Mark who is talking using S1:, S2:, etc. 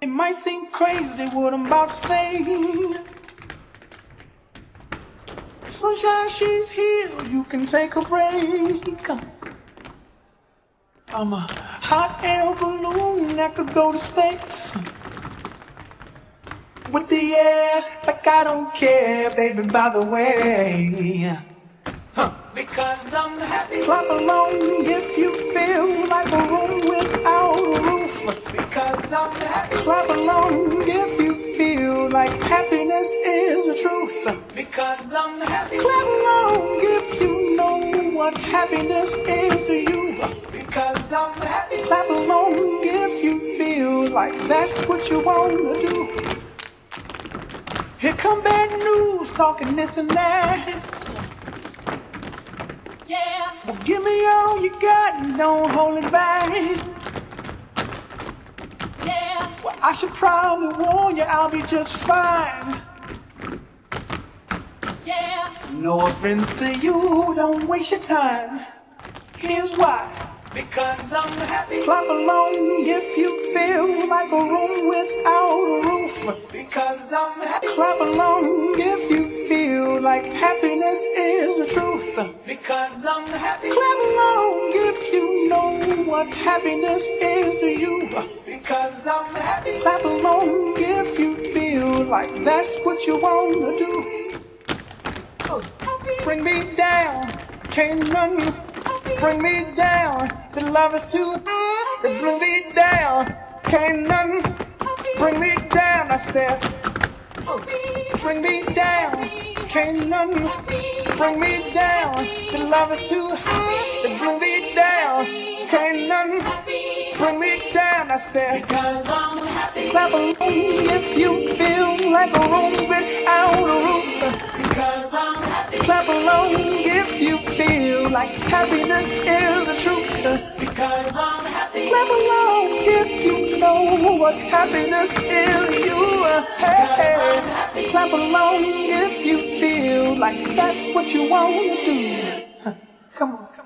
S1: It might seem crazy what I'm about to say. Sunshine, she's here. You can take a break. I'm a hot air balloon that could go to space. With the air, like I don't care, baby, by the way. Because I'm happy. Clap along if you feel like a room without like happiness is the truth. Because I'm happy. Clap along if you know what happiness is to you. Because I'm happy. Clap along if you feel like that's what you want to do. Here come bad news, talking this and that.
S2: Yeah.
S1: Well, give me all you got and don't hold it back. I should probably warn you, I'll be just fine.
S2: Yeah.
S1: No offense to you, don't waste your time. Here's why. Because I'm happy. Clap along if you feel like a room without a roof. Because I'm happy. Clap along if you feel like happiness is the truth. Because I'm happy. Clap along if you know what happiness is to you. I'm happy. Clap along if you feel like that's what you want to do. Bring me down, can't none bring me down. The love is too high, it blew me down. Can't none bring me down. I said, bring me down, can't none bring me down. The love is too high, it blew me down. I said,
S2: Because I'm happy.
S1: clap along if you feel like a room without a roof.
S2: Because I'm happy.
S1: Clap along if you feel like happiness is the truth.
S2: Because I'm happy.
S1: Clap along if you know what happiness is you. Hey, hey. Clap along if you feel like that's what you want to do. Come on, come on.